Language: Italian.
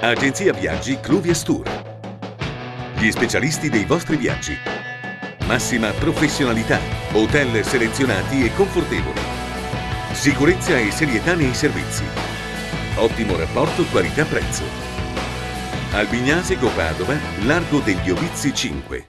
Agenzia Viaggi Cluvias Tour. Gli specialisti dei vostri viaggi. Massima professionalità, hotel selezionati e confortevoli. Sicurezza e serietà nei servizi. Ottimo rapporto qualità-prezzo. Albignase Padova, Largo degli Ovizi 5.